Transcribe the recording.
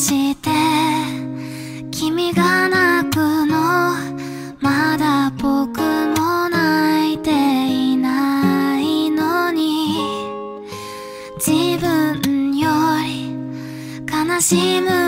して君が泣くのまだ僕も泣いていないのに自分より悲しむ